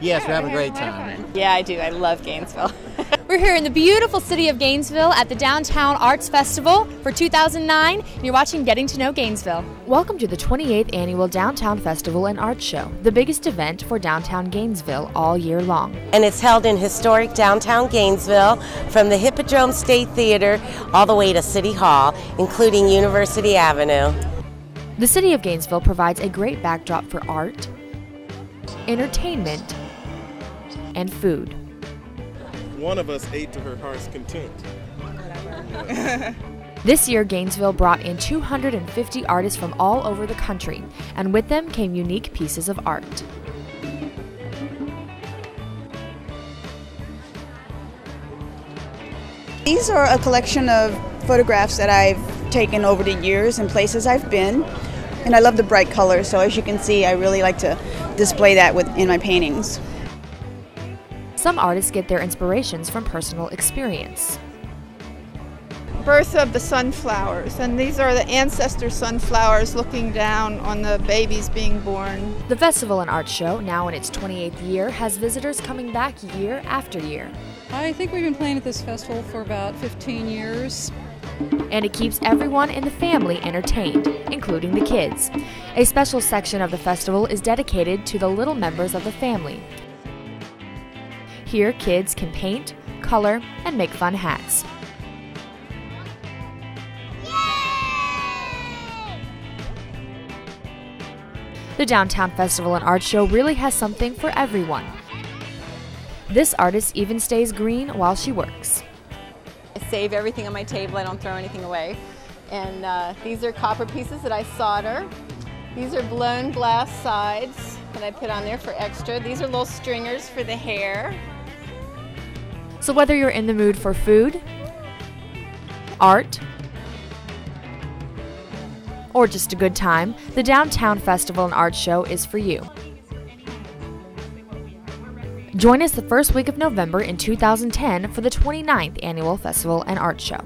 Yes, we're having a great time. Yeah, I do. I love Gainesville. We're here in the beautiful city of Gainesville at the Downtown Arts Festival for 2009. And you're watching Getting to Know Gainesville. Welcome to the 28th Annual Downtown Festival and Art Show, the biggest event for downtown Gainesville all year long. and it's held in historic downtown Gainesville from the Hippodrome State Theater all the way to City Hall, including University Avenue. The city of Gainesville provides a great backdrop for art, entertainment, and food. One of us ate to her heart's content. This year, Gainesville brought in 250 artists from all over the country, and with them came unique pieces of art. These are a collection of photographs that I've taken over the years and places I've been. And I love the bright colors, so as you can see, I really like to display that with, in my paintings. Some artists get their inspirations from personal experience. birth of the sunflowers, and these are the ancestor sunflowers looking down on the babies being born. The Festival and Art Show, now in its 28th year, has visitors coming back year after year. I think we've been playing at this festival for about 15 years. And it keeps everyone in the family entertained, including the kids. A special section of the festival is dedicated to the little members of the family. Here, kids can paint, color, and make fun hats. The Downtown Festival and Art Show really has something for everyone. This artist even stays green while she works. I save everything on my table. I don't throw anything away. And uh, these are copper pieces that I solder. These are blown glass sides that I put on there for extra. These are little stringers for the hair. So, whether you're in the mood for food, art, or just a good time, the Downtown Festival and Art Show is for you. Join us the first week of November in 2010 for the 29th Annual Festival and Art Show.